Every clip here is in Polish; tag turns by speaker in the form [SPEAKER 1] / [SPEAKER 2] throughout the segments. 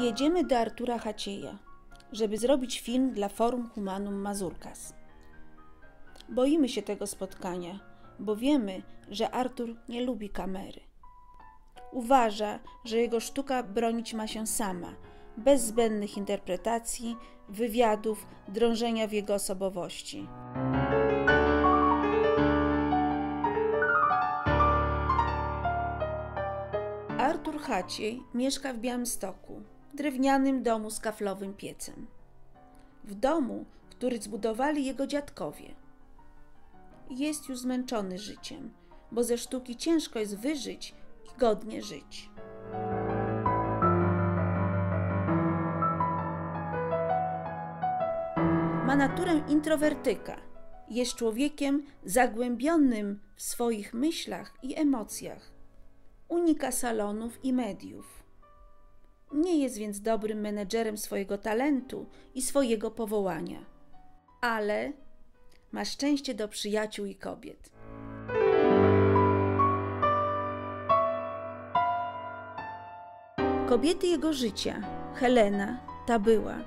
[SPEAKER 1] Jedziemy do Artura Hacieja, żeby zrobić film dla Forum Humanum Mazurkas. Boimy się tego spotkania, bo wiemy, że Artur nie lubi kamery. Uważa, że jego sztuka bronić ma się sama, bez zbędnych interpretacji, wywiadów, drążenia w jego osobowości. Artur Haciej mieszka w Białymstoku, w drewnianym domu z kaflowym piecem. W domu, który zbudowali jego dziadkowie. Jest już zmęczony życiem, bo ze sztuki ciężko jest wyżyć i godnie żyć. Ma naturę introwertyka. Jest człowiekiem zagłębionym w swoich myślach i emocjach. Unika salonów i mediów. Nie jest więc dobrym menedżerem swojego talentu i swojego powołania, ale ma szczęście do przyjaciół i kobiet. Kobiety jego życia, Helena, ta była,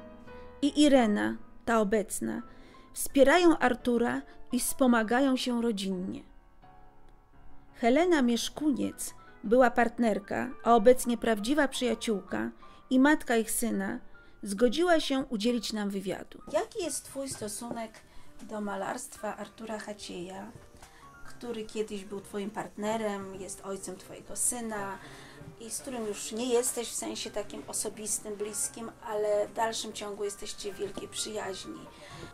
[SPEAKER 1] i Irena, ta obecna, wspierają Artura i wspomagają się rodzinnie. Helena Mieszkuniec była partnerka, a obecnie prawdziwa przyjaciółka i matka ich syna, zgodziła się udzielić nam wywiadu. Jaki jest Twój stosunek do malarstwa Artura Hacieja, który kiedyś był Twoim partnerem, jest ojcem Twojego syna i z którym już nie jesteś w sensie takim osobistym, bliskim, ale w dalszym ciągu jesteście w wielkiej przyjaźni.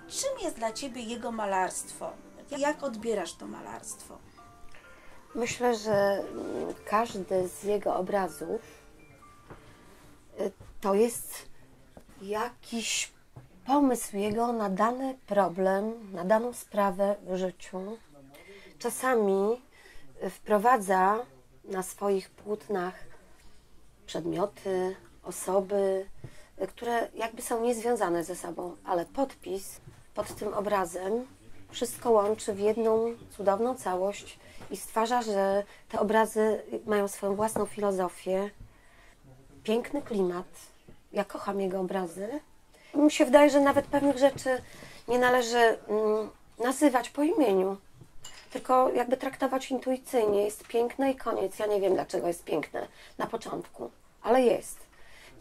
[SPEAKER 1] Czym jest dla Ciebie jego malarstwo? Jak odbierasz to malarstwo?
[SPEAKER 2] Myślę, że każdy z jego obrazów y, to jest jakiś pomysł jego na dany problem, na daną sprawę w życiu. Czasami wprowadza na swoich płótnach przedmioty, osoby, które jakby są niezwiązane ze sobą, ale podpis pod tym obrazem wszystko łączy w jedną cudowną całość i stwarza, że te obrazy mają swoją własną filozofię, piękny klimat. Ja kocham jego obrazy. Mi się wydaje, że nawet pewnych rzeczy nie należy mm, nazywać po imieniu, tylko jakby traktować intuicyjnie. Jest piękne i koniec. Ja nie wiem, dlaczego jest piękne na początku, ale jest.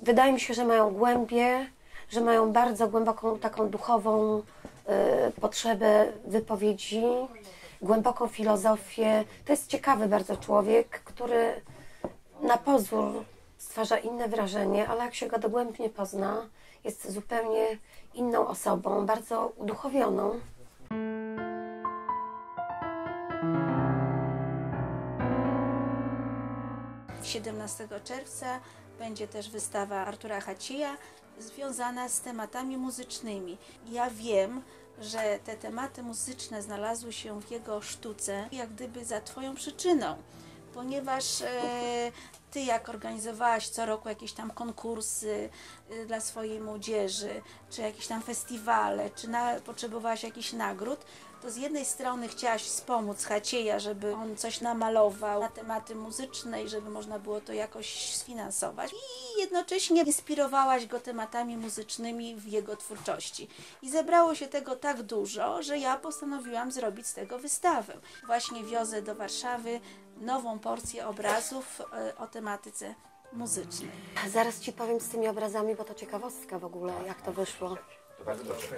[SPEAKER 2] Wydaje mi się, że mają głębię, że mają bardzo głęboką taką duchową potrzebę wypowiedzi, głęboką filozofię. To jest ciekawy bardzo człowiek, który na pozór stwarza inne wrażenie, ale jak się go dogłębnie pozna, jest zupełnie inną osobą, bardzo uduchowioną.
[SPEAKER 1] 17 czerwca będzie też wystawa Artura Hacieja związana z tematami muzycznymi. Ja wiem, że te tematy muzyczne znalazły się w jego sztuce jak gdyby za Twoją przyczyną, ponieważ e, Ty jak organizowałaś co roku jakieś tam konkursy e, dla swojej młodzieży, czy jakieś tam festiwale, czy na, potrzebowałaś jakichś nagród, to z jednej strony chciałaś wspomóc Hacieja, żeby on coś namalował na tematy muzyczne i żeby można było to jakoś sfinansować i jednocześnie inspirowałaś go tematami muzycznymi w jego twórczości. I zebrało się tego tak dużo, że ja postanowiłam zrobić z tego wystawę. Właśnie wiozę do Warszawy nową porcję obrazów e, o tematyce muzycznej.
[SPEAKER 2] Zaraz Ci powiem z tymi obrazami, bo to ciekawostka w ogóle, jak to wyszło.
[SPEAKER 3] To bardzo dobrze.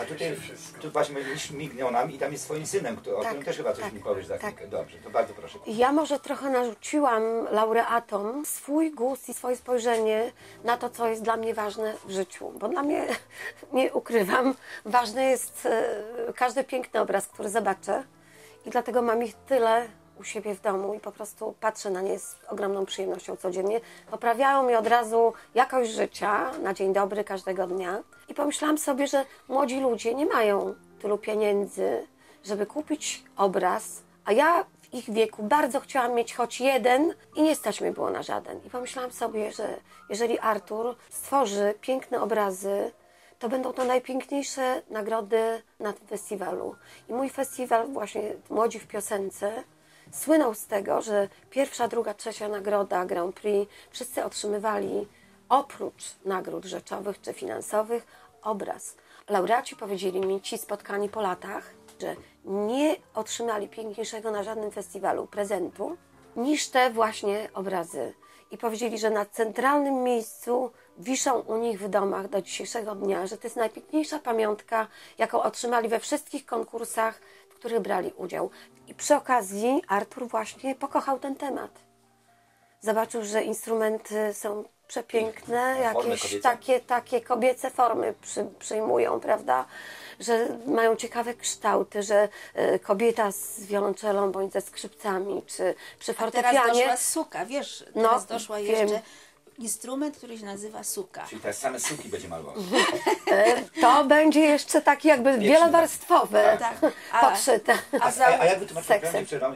[SPEAKER 3] A tutaj tu właśnie migną nam i tam jest swoim synem, który, o
[SPEAKER 2] Tak,
[SPEAKER 3] którym też chyba coś
[SPEAKER 2] tak,
[SPEAKER 3] mi powiesz za
[SPEAKER 2] tak.
[SPEAKER 3] chwilkę. Dobrze, to bardzo proszę.
[SPEAKER 2] Ja może trochę narzuciłam laureatom swój gust i swoje spojrzenie na to, co jest dla mnie ważne w życiu. Bo dla mnie, nie ukrywam, ważny jest e, każdy piękny obraz, który zobaczę. I dlatego mam ich tyle u siebie w domu i po prostu patrzę na nie z ogromną przyjemnością codziennie. Poprawiają mi od razu jakość życia na dzień dobry każdego dnia. I pomyślałam sobie, że młodzi ludzie nie mają tylu pieniędzy, żeby kupić obraz, a ja w ich wieku bardzo chciałam mieć choć jeden i nie stać mi było na żaden. I pomyślałam sobie, że jeżeli Artur stworzy piękne obrazy, to będą to najpiękniejsze nagrody na tym festiwalu. I mój festiwal, właśnie Młodzi w Piosence, słynął z tego, że pierwsza, druga, trzecia nagroda Grand Prix wszyscy otrzymywali oprócz nagród rzeczowych czy finansowych, obraz. Laureaci powiedzieli mi, ci spotkani po latach, że nie otrzymali piękniejszego na żadnym festiwalu prezentu niż te właśnie obrazy. I powiedzieli, że na centralnym miejscu wiszą u nich w domach do dzisiejszego dnia, że to jest najpiękniejsza pamiątka, jaką otrzymali we wszystkich konkursach, w których brali udział. I przy okazji Artur właśnie pokochał ten temat. Zobaczył, że instrumenty są przepiękne, jakieś
[SPEAKER 3] kobiece.
[SPEAKER 2] takie, takie kobiece formy przy, przyjmują, prawda? Że mają ciekawe kształty, że e, kobieta z wiolonczelą bądź ze skrzypcami, czy przy
[SPEAKER 1] Teraz
[SPEAKER 2] fortepianie.
[SPEAKER 1] doszła suka, wiesz,
[SPEAKER 2] No,
[SPEAKER 1] teraz doszła
[SPEAKER 2] wiem.
[SPEAKER 1] jeszcze instrument, który się nazywa suka.
[SPEAKER 3] Czyli teraz same suki będzie malował.
[SPEAKER 2] To będzie jeszcze taki jakby wielowarstwowe,
[SPEAKER 1] Tak. A-
[SPEAKER 2] podszyte.
[SPEAKER 1] A
[SPEAKER 3] A, a jak wytłumaczysz,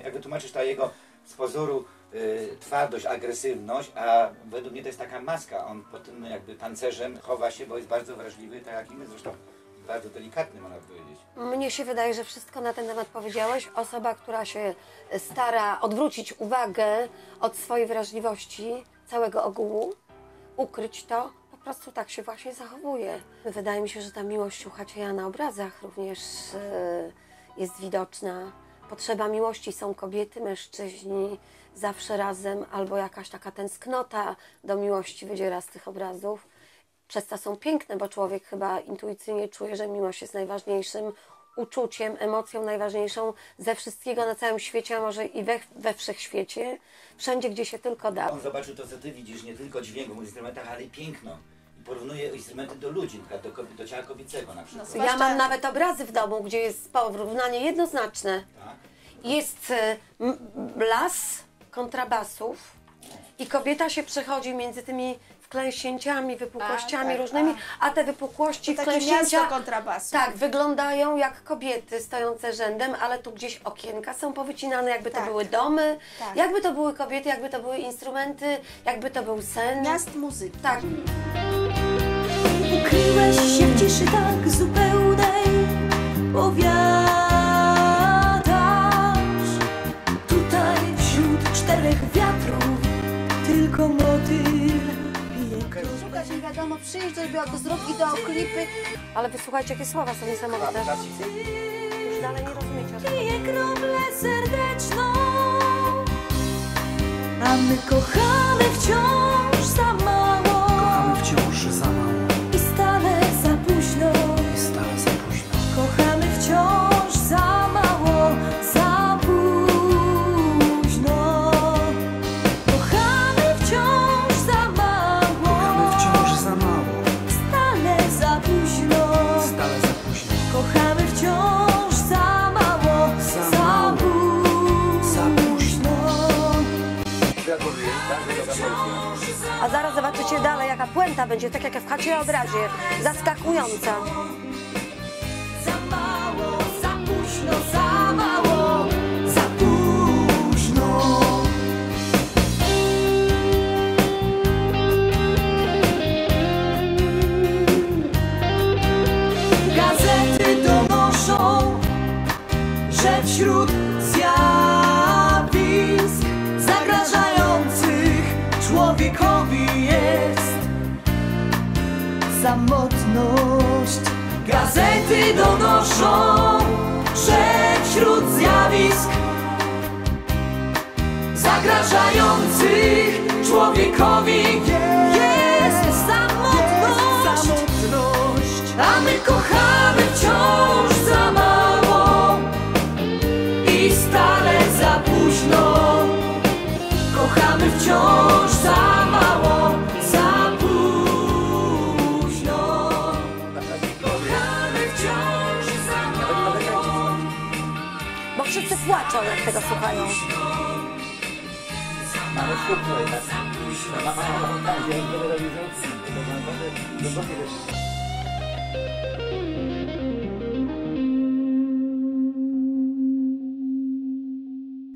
[SPEAKER 3] jak wytłumaczysz ta jego z pozoru y, twardość, agresywność, a według mnie to jest taka maska. On pod tym jakby pancerzem chowa się, bo jest bardzo wrażliwy, tak jak i my zresztą. Bardzo delikatny, można powiedzieć.
[SPEAKER 2] Mnie się wydaje, że wszystko na ten temat powiedziałeś. Osoba, która się stara odwrócić uwagę od swojej wrażliwości, całego ogółu, ukryć to, po prostu tak się właśnie zachowuje. Wydaje mi się, że ta miłość u Hacieja na obrazach również e, jest widoczna. Potrzeba miłości są kobiety, mężczyźni zawsze razem, albo jakaś taka tęsknota do miłości wydziera z tych obrazów przez to są piękne, bo człowiek chyba intuicyjnie czuje, że miłość jest najważniejszym uczuciem, emocją najważniejszą ze wszystkiego na całym świecie, a może i we, we wszechświecie, wszędzie, gdzie się tylko da.
[SPEAKER 3] On zobaczył to, co ty widzisz, nie tylko dźwięk w instrumentach, ale i piękno. I porównuje instrumenty do ludzi, na przykład do, kobiet, do ciała kobiecego na przykład.
[SPEAKER 1] No,
[SPEAKER 2] Ja mam nawet obrazy w domu, gdzie jest porównanie jednoznaczne.
[SPEAKER 3] Tak?
[SPEAKER 2] Jest m- las kontrabasów i kobieta się przechodzi między tymi wklęśnięciami, wypukłościami
[SPEAKER 1] A, tak,
[SPEAKER 2] różnymi, a te wypukłości,
[SPEAKER 1] To miasto kontrabasu.
[SPEAKER 2] Tak, wyglądają jak kobiety stojące rzędem, ale tu gdzieś okienka są powycinane, jakby to
[SPEAKER 1] Tak.
[SPEAKER 2] były domy,
[SPEAKER 1] Tak.
[SPEAKER 2] jakby to były kobiety, jakby to były instrumenty, jakby to był sen.
[SPEAKER 1] Miast muzyki.
[SPEAKER 2] Tak,
[SPEAKER 4] Ukryłeś się w ciszy tak zupełnej Powiadasz Tutaj wśród czterech wiatrów Tylko motyl
[SPEAKER 2] wiadomo, przyjść, żeby go zrób wideoklipy. Ale wysłuchajcie, jakie słowa są niesamowite. Już dalej nie rozumiecie.
[SPEAKER 4] Pije serdeczną A my kochamy wciąż
[SPEAKER 2] puenta będzie, tak jak w chacie obrazie. Zaskakująca.
[SPEAKER 4] Zagrażających człowiekowi jest samotność. A my kochamy wciąż za mało i stale za późno. Kochamy wciąż za mało, za późno. Kochamy wciąż za mało.
[SPEAKER 2] Bo wszyscy płaczą, jak tego słuchają.
[SPEAKER 3] Mamy słuch tutaj? Mama, tam gdzie nie robił głębokie rzeczy.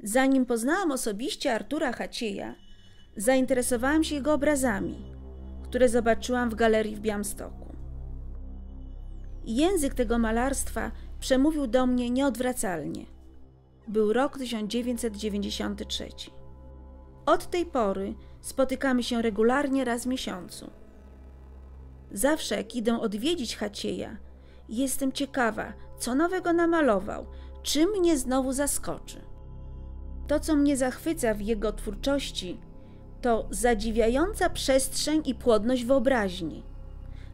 [SPEAKER 1] Zanim poznałam osobiście Artura Hacieja, zainteresowałam się jego obrazami, które zobaczyłam w galerii w Białymstoku. Język tego malarstwa przemówił do mnie nieodwracalnie. Był rok 1993. Od tej pory spotykamy się regularnie raz w miesiącu. Zawsze jak idę odwiedzić Hacieja, jestem ciekawa, co nowego namalował, czym mnie znowu zaskoczy. To, co mnie zachwyca w jego twórczości, to zadziwiająca przestrzeń i płodność wyobraźni,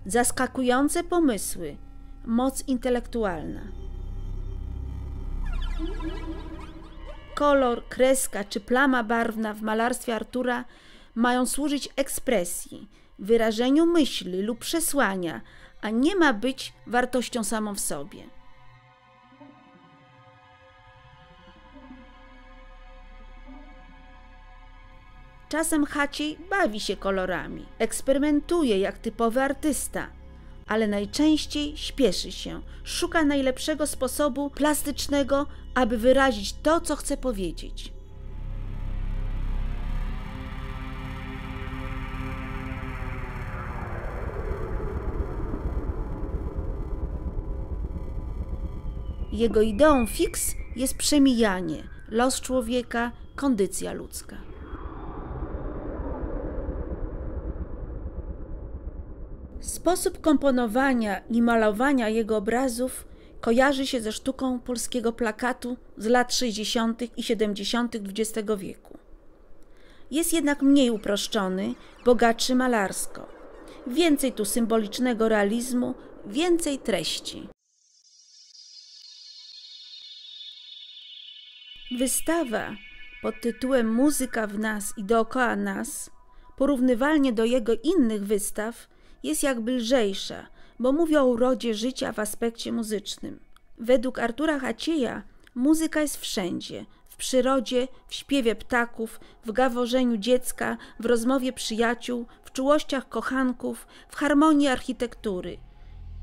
[SPEAKER 1] zaskakujące pomysły, moc intelektualna. Kolor, kreska czy plama barwna w malarstwie Artura mają służyć ekspresji, wyrażeniu myśli lub przesłania, a nie ma być wartością samą w sobie. Czasem Haciej bawi się kolorami, eksperymentuje jak typowy artysta, ale najczęściej śpieszy się, szuka najlepszego sposobu plastycznego, aby wyrazić to, co chce powiedzieć. Jego ideą fix jest przemijanie, los człowieka, kondycja ludzka. Sposób komponowania i malowania jego obrazów kojarzy się ze sztuką polskiego plakatu z lat 60. i 70. XX wieku. Jest jednak mniej uproszczony, bogatszy malarsko. Więcej tu symbolicznego realizmu, więcej treści. Wystawa pod tytułem Muzyka w nas i dookoła nas, porównywalnie do jego innych wystaw, jest jakby lżejsza, bo mówi o urodzie życia w aspekcie muzycznym. Według Artura Hacieja muzyka jest wszędzie, w przyrodzie, w śpiewie ptaków, w gaworzeniu dziecka, w rozmowie przyjaciół, w czułościach kochanków, w harmonii architektury.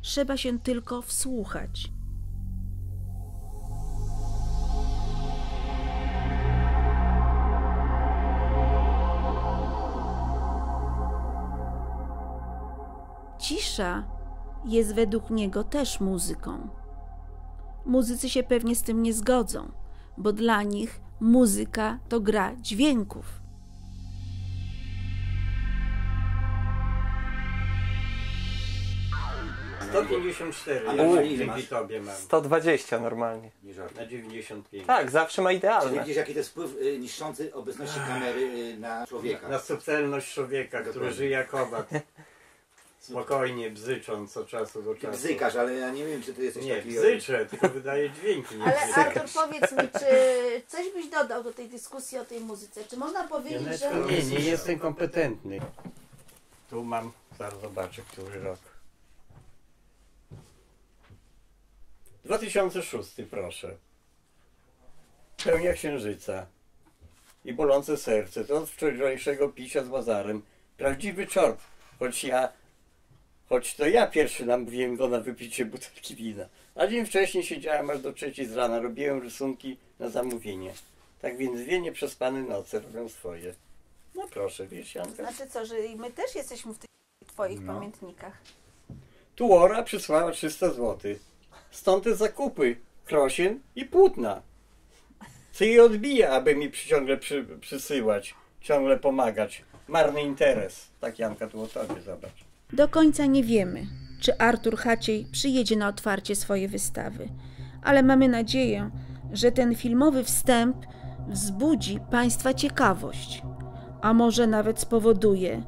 [SPEAKER 1] Trzeba się tylko wsłuchać. Cisza jest według niego też muzyką. Muzycy się pewnie z tym nie zgodzą, bo dla nich muzyka to gra dźwięków.
[SPEAKER 5] Sto pięćdziesiąt cztery,
[SPEAKER 3] A
[SPEAKER 5] ja
[SPEAKER 3] na
[SPEAKER 5] na
[SPEAKER 3] ile masz?
[SPEAKER 5] dzięki tobie mam.
[SPEAKER 6] 120 normalnie.
[SPEAKER 3] Nie.
[SPEAKER 5] Na 95.
[SPEAKER 6] Tak, zawsze ma
[SPEAKER 3] Czy
[SPEAKER 6] idealne.
[SPEAKER 3] widzisz jaki to jest wpływ y, niszczący obecności kamery y, na człowieka?
[SPEAKER 5] Na subtelność człowieka, który żyje jak owad. Spokojnie, bzycząc od czasu do
[SPEAKER 3] Ty
[SPEAKER 5] czasu.
[SPEAKER 3] bzykasz, ale ja nie wiem czy ty jesteś
[SPEAKER 5] Nie,
[SPEAKER 3] taki...
[SPEAKER 5] bzyczę, tylko wydaje dźwięki. Nie
[SPEAKER 1] Ale
[SPEAKER 5] bzykam.
[SPEAKER 1] Artur, powiedz mi, czy coś byś dodał do tej dyskusji o tej muzyce? Czy można powiedzieć, że...
[SPEAKER 5] Janeczko, nie, nie jestem kompetentny. Tu mam, zaraz zobaczę, który rok. 2006, proszę. Pełnia księżyca i bolące serce. To od wczorajszego picia z Łazarem. Prawdziwy czort. Choć ja, choć to ja pierwszy namówiłem go na wypicie butelki wina. A dzień wcześniej siedziałem aż do trzeciej z rana. Robiłem rysunki na zamówienie. Tak więc dwie nieprzespane noce robią swoje. No proszę, wiesz, Janka.
[SPEAKER 1] Znaczy co, że i my też jesteśmy w tych twoich
[SPEAKER 3] No.
[SPEAKER 1] pamiętnikach.
[SPEAKER 5] Tuora przysłała 300 zł. Stąd te zakupy, krosien i płótna. Co jej odbija, aby mi ciągle przy, przysyłać, ciągle pomagać. Marny interes. Tak Janka tu o tobie, zobacz.
[SPEAKER 1] Do końca nie wiemy, czy Artur Haciej przyjedzie na otwarcie swojej wystawy, ale mamy nadzieję, że ten filmowy wstęp wzbudzi Państwa ciekawość, a może nawet spowoduje,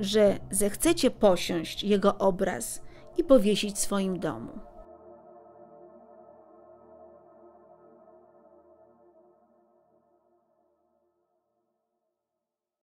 [SPEAKER 1] że zechcecie posiąść jego obraz i powiesić w swoim domu.